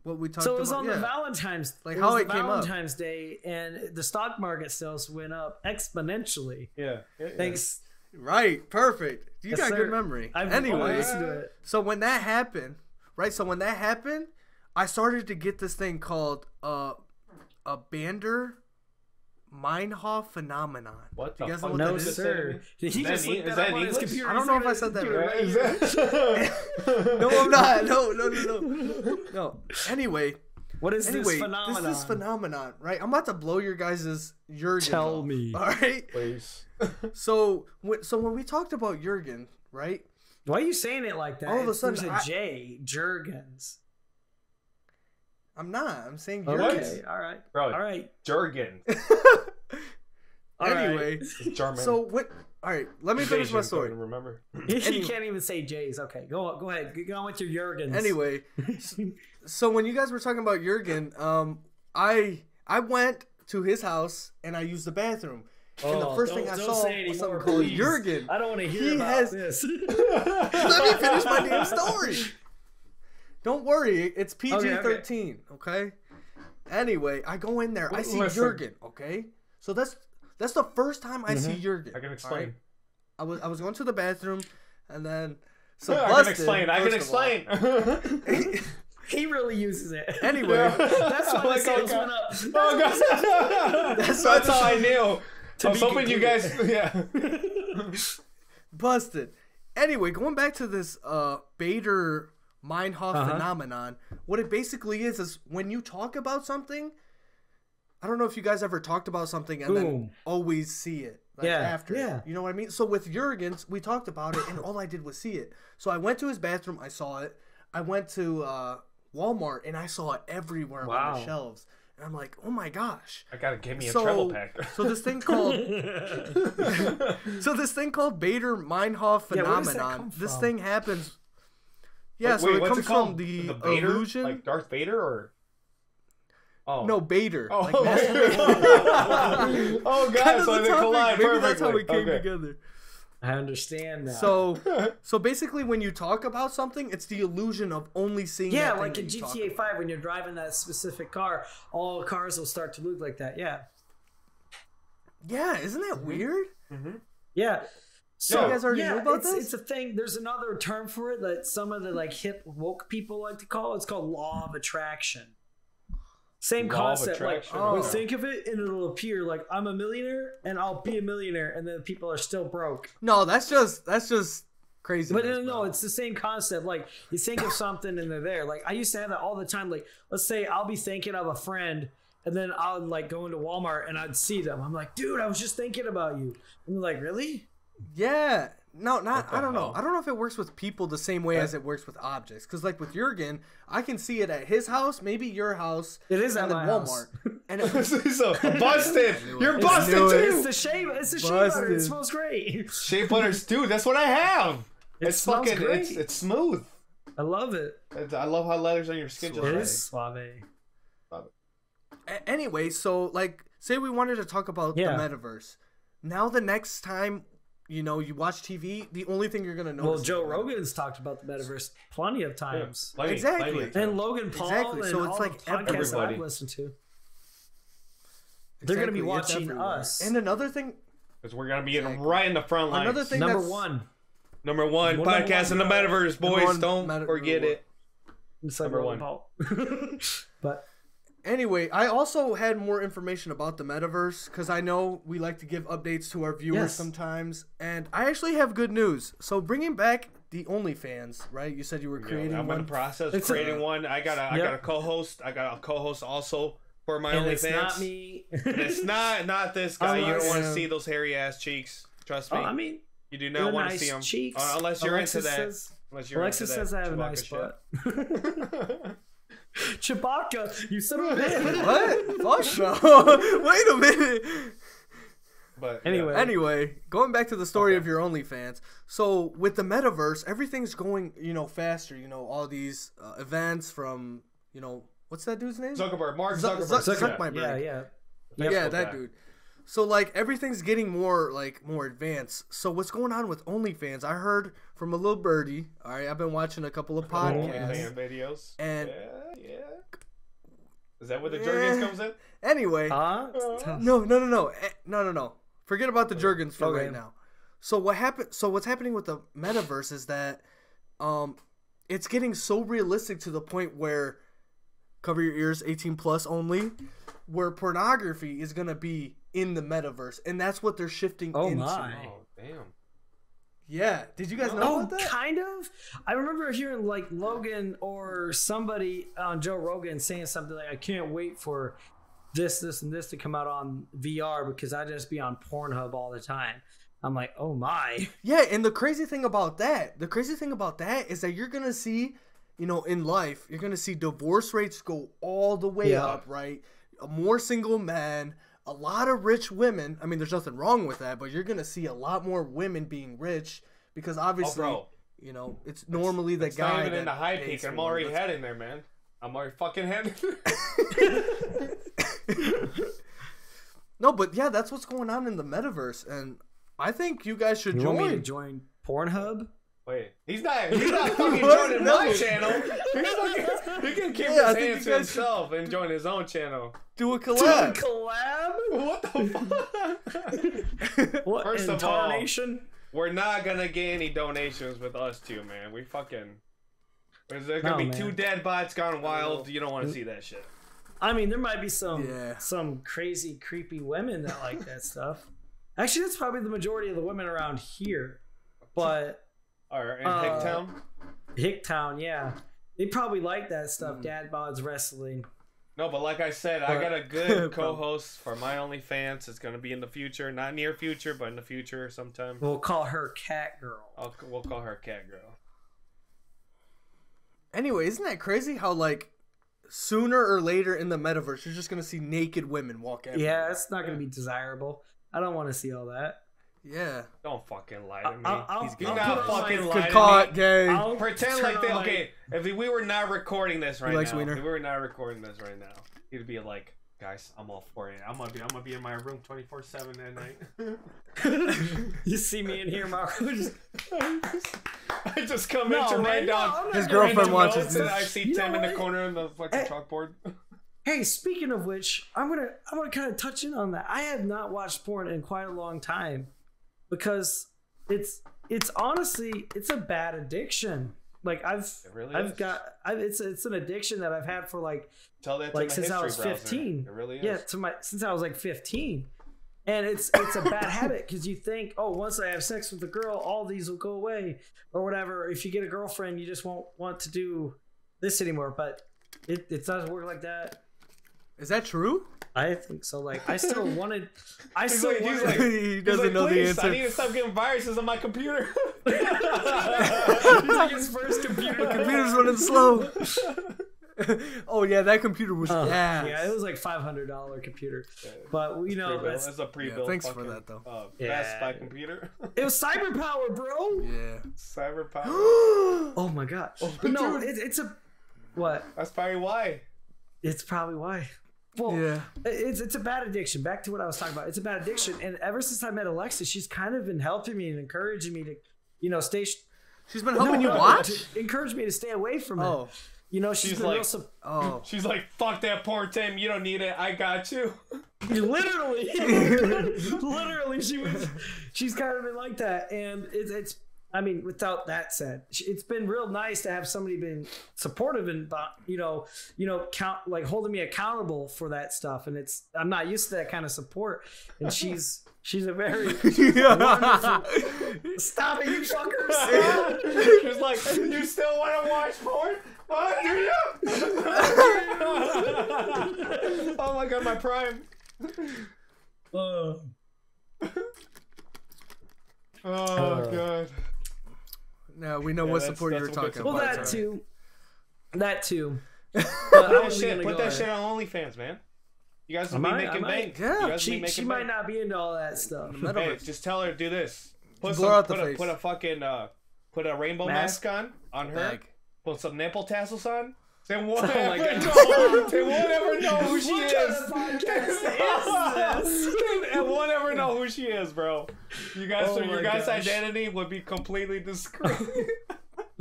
What we talked about. So it was about? on yeah. the Valentine's Like it how was it the came up. Valentine's Day and the stock market sales went up exponentially. Yeah. yeah, yeah. Thanks. Right, perfect. You Yes, got sir. good memory. I've anyway, always listened to it. so when that happened, right? So when that happened, I started to get this thing called uh, a Bander Meinhof phenomenon. What You the guys know fuck? what No, that is? sir. He Is just that- looked is that up that on his computer. I don't know if I said that do right. That- No, I'm not. No, no, no, no. No. Anyway, What is anyway, this phenomenon? this is phenomenon, right? I'm about to blow your guys' Jurgen. Tell off, me. All right. Please. So, when, so when we talked about Jurgen, right? Why are you saying it like that? All of a sudden, there's a I- J, Jergens. I'm not. I'm saying What? Jurgen. Okay, all right, Bro, all right. Jurgen. All right. anyway, German. so what? All right, let me finish my story. don't Remember? you Anyway. can't even say J's. Okay, go on, go ahead. Go on with your Jurgens. Anyway, so when you guys were talking about Jurgen, um, I I went to his house and I used the bathroom. and the Oh, first thing I saw say was anymore, something called. Jurgen. I don't want to hear He about has- this. Let me finish my damn story. Don't worry, it's PG Okay, okay. thirteen. Okay, Anyway, I go in there. I see Listen. Jurgen. Okay, so that's that's the first time I see Jurgen. Mm-hmm. I can explain. right? I was I was going to the bathroom, and then so I can explain. I can first of all. explain. He really uses it. Anyway, That's why Like, the sales oh, went up. oh god, that's, that's how I knew. I was hoping you guys, yeah. busted. Anyway, going back to this uh Baader Meinhof Uh-huh. phenomenon, what it basically is is when you talk about something. I don't know if you guys ever talked about something and then always see it. Like Yeah, after. yeah. You know what I mean? So with Jurgens, we talked about it and all I did was see it. So I went to his bathroom, I saw it. I went to uh, Walmart and I saw it everywhere on the shelves. And I'm like, oh my gosh. I gotta give me a So, treble pack. so this thing called so this thing called Baader Meinhof Yeah, where does that phenomenon. come this thing happens. Yeah, Wait, so it comes called? from the, Vader? illusion. like Darth Vader, or oh no, Baader. Oh, like okay. oh god, Kind of so the they collide Maybe that's how we came Okay. together. I understand now. So, so basically, when you talk about something, it's the illusion of only seeing. yeah, that thing like in you talk GTA about. Five, when you're driving that specific car, all cars will start to look like that. Yeah, Yeah, isn't that mm-hmm. weird? Mm-hmm. yeah. So You guys already yeah, knew about it's, this? It's a thing. There's another term for it that some of the like hip woke people like to call. It. It's called law of attraction. Same Law concept. Like, attraction or we oh. think of it and it'll appear like I'm a millionaire and I'll be a millionaire, and then people are still broke. No, that's just that's just crazy. But no, no, it's the same concept. Like you think of something and they're there. Like I used to have that all the time. Like let's say I'll be thinking of a friend, and then I'll like go into Walmart and I'd see them. I'm like, dude, I was just thinking about you. And they're like, really? Yeah. No, not. I don't know. I don't know if it works with people the same way as it works with objects. Because like with Jurgen, I can see it at his house, maybe your house, It is at then my Walmart. house. And it, so busted. You're It's busted new. too. It's the shea. It's the shea butter. It smells great. Shea butters, dude. That's what I have. It it's smells fucking. great. It's it's smooth. I love it. I love how letters on your skin. Just It right. is suave. a- anyway, so like, say we wanted to talk about Yeah. the metaverse. Now the next time, you know, you watch TV, the only thing you're gonna know. Well, Joe the metaverse. Rogan's talked about the metaverse plenty of times. Plenty, Exactly. plenty of And. Logan Paul Exactly, and so it's all like the podcasts everybody. I've listened to. They're gonna be watching us. And another thing, Because we're gonna be in Exactly. right in the front line. Another thing Number that's- one. Number one Number podcast in the metaverse, boys. one Don't meta- forget it. It's like Number Logan one. Paul. but Anyway, I also had more information about the metaverse because I know we like to give updates to our viewers Yes. sometimes, and I actually have good news. So bringing back the OnlyFans, right? You said you were creating Yeah, I'm in one. the process of It's a- creating one. I got a I Yep. got a co-host. I got a co-host also for my and OnlyFans. it's not me. And it's not not this guy. you don't want to see those hairy ass cheeks. Trust me. Oh, I mean, you do not want to nice see them cheeks. Uh, unless you're Alexis into that. Says, unless you're Alexis into that says I have a nice shit. butt. Chewbacca, you son of a bitch. what? Fuck no! Wait a minute. But Anyway. yeah. Anyway, going back to the story Okay. of your OnlyFans. So with the metaverse, everything's going, you know, faster. You know, all these uh, events from, you know, what's that dude's name? Zuckerberg, Mark Zuck- Zuckerberg. Zuck- yeah. Zuck- Yeah, yeah. Yep. yeah, Facebook that guy. dude. So like everything's getting more like more advanced. So what's going on with OnlyFans? I heard from a little birdie. All right, I've been watching a couple of podcasts. OnlyFans videos. And- yeah, yeah. Is that where the Yeah. Jergens comes in? Anyway, Huh? no, no, no, no, Eh, no, no, no. Forget about the Jergens for Okay. right now. So what happened? So what's happening with the metaverse is that, um, it's getting so realistic to the point where, cover your ears, eighteen plus only, where pornography is gonna be in the metaverse, and that's what they're shifting Oh into. my. Oh damn. Yeah, did you guys know Oh, about that? kind of. I remember hearing like Logan or somebody on Joe Rogan saying something like, "I can't wait for this, this, and this to come out on VR because I just be on Pornhub all the time." I'm like, "Oh my!" Yeah, and the crazy thing about that, the crazy thing about that is that you're gonna see, you know, in life, you're gonna see divorce rates go all the way Yeah. up, right? More single men, a lot of rich women. I mean, there's nothing wrong with that, but you're gonna see a lot more women being rich because Oh, obviously, bro. you know, it's normally the It's guy not even that in the high peak. I'm for it. already That's- heading there, man. I'm already fucking heading. No, but yeah, that's what's going on in the metaverse, and I think you guys should You join. want me to join Pornhub? Wait, he's not. He's not fucking joining my channel. He's fucking, he can keep Yeah, his hands to guys should- himself and join his own channel. Do a Do a collab. collab? What the fuck? What? First in of all- We're not gonna get any donations with us two, man. We fucking. There's gonna No, be man. two dead bots gone wild. You don't want to see that shit. I mean, there might be some Yeah. some crazy, creepy women that like that stuff. Actually, that's probably the majority of the women around here. But Or in Uh, Hicktown. Hicktown, yeah, they probably like that Mm. stuff. Dad bods wrestling. No, but like I said, I got a good co-host for my OnlyFans. It's gonna be in the future, not near future, but in the future sometime. We'll call her Cat Girl. I'll, we'll call her Cat Girl. Anyway, isn't that crazy how like sooner or later in the metaverse you're just gonna see naked women walk out? Yeah, it's not going to be desirable. I don't want to see all that. Yeah. Don't fucking lie to me. I'll, I'll, He's Do I'll gay. not put on fucking my- lie to caught, me. gay. I'll Pretend like they okay. If we were not recording this right likes now, wiener. if we were not recording this right now, he'd be like, "Guys, I'm all for it. I'm gonna be, I'm gonna be in my room 24 seven at night." you see me in here, Marco. Just, I just come No, in to man, write no, down I'm His girlfriend watches notes, and this. I see You Tim in the corner in the fucking chalkboard. Hey, speaking of which, I'm gonna I'm gonna kind of touch in on that. I have not watched porn in quite a long time because it's it's honestly it's a bad addiction. like I've really I've is. got I've, it's it's an addiction that I've had for like Tell that like since I was browser. 15. It really is. yeah to my since I was like 15. And it's it's a bad habit because you think, oh, once I have sex with a girl, all these will go away, or whatever. If you get a girlfriend, you just won't want to do this anymore. But it, it doesn't work like that. Is that true? I think so. Like I still wanted, I He's still like- wanted. like- he doesn't like, know the "Please, answer. I need to stop getting viruses on my computer. He's like his first computer. Computer's running slow. oh yeah, that computer was Oh, ass. yeah, it was like five hundred dollar computer, but you know that's, That's a pre-built. thanks for that, though. Uh, Yeah. Best Buy computer. it was cyber power, bro. Yeah. Cyber power. Oh my gosh! but no, it, it's a what? That's probably why. It's probably why. Well, Yeah. it's it's a bad addiction. Back to what I was talking about. It's a bad addiction, and ever since I met Alexa, she's kind of been helping me and encouraging me to, you know, stay. sh- She's been helping you No, watch. to encourage me to stay away from it. Oh. You know, she's She's been real. like- sup- Oh. She's like, fuck that porn, Tim. You don't need it. I got you. literally, literally, she was. She's kind of been like that, and it's. it's I mean, without that said, it's been real nice to have somebody been supportive and, uh, you know, you know, count like holding me accountable for that stuff. And it's I'm not used to that kind of support, and she's she's a very stop it, you fuckers. She's like, you still want to watch porn? Oh, do you? oh my god, my prime. Uh, Oh god. No, we know Yeah, what support you're talking about. well, Well, that that's too, that too. But Put that shit. gonna Put that shit on OnlyFans, man. You guys I will be might, making bank. Yeah. you guys will be She she might not be into all that stuff. Hey, just tell her do this. Put Blur some, out the put, a, face. put a fucking uh, put a rainbow Mask? mask on on her. Bag. Put some nipple tassels on. Then we'll Oh ever, know. Then we'll never know who she What is. kind of podcast is this? and we'll never know who she is, bro. You guys, Oh your guys' gosh. identity would be completely discreet.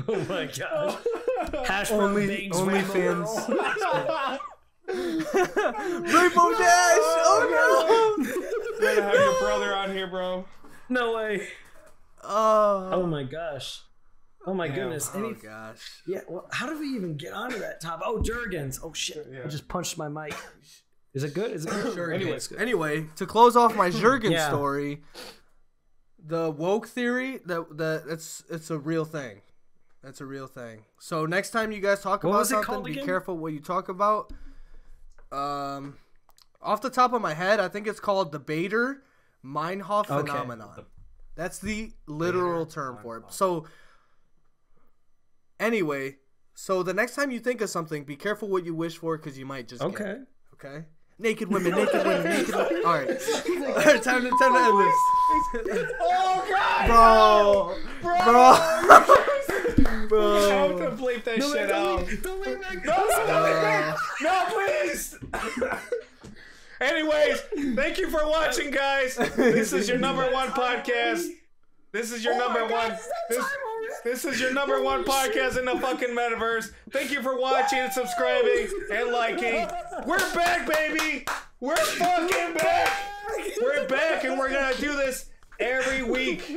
Oh my god. Hash Only- bangs only rainbow fans. girl. Rainbow Dash! Oh no! Gotta have your brother on here, bro. No way. Oh, Oh my gosh. Oh my goodness. oh Any, gosh. yeah. Well, how did we even get onto that top? Oh, Jurgens. Oh shit. Yeah. I just punched my mic. Is it good? Is it good? Sure, Anyway, anyway, it's good. anyway, to close off my Jurgens Yeah. story, the woke theory that that it's it's a real thing. That's a real thing. So next time you guys talk What about something, be again? careful what you talk about. Um, off the top of my head, I think it's called the Baader Meinhof Okay. phenomenon. That's the literal Baader term for it. So anyway, so the next time you think of something, be careful what you wish for because you might just get it. Okay. Okay. Naked women, naked women, naked women. All right. All right. Time to time to end this. Oh god, Bro, bro, I bro. have to bleep that shit out. Don't leave that Uh, No, please. Anyways, thank you for watching, guys. This is your number one podcast. Oh this is your number one. This, this is your number one podcast in the fucking metaverse. Thank you for watching and subscribing and liking. We're back, baby. We're fucking back. We're back, and we're gonna do this every week.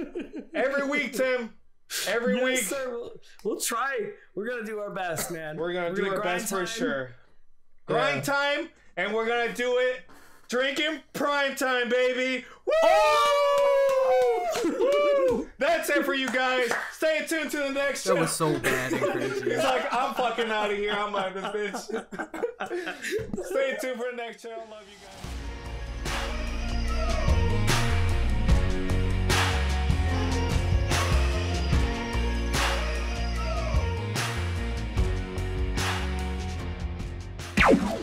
Every week, Tim. Every Yes, week. sir. We'll, we'll try. We're gonna do our best, man. We're gonna do our grind best for sure. Grind time, and we're gonna do it drinking prime time, baby. Woo! Oh! That's it for you guys. Stay tuned to the next that show. That was so bad and crazy. He's like, I'm fucking out of here. I'm out of this bitch. Stay tuned for the next show. Love you guys.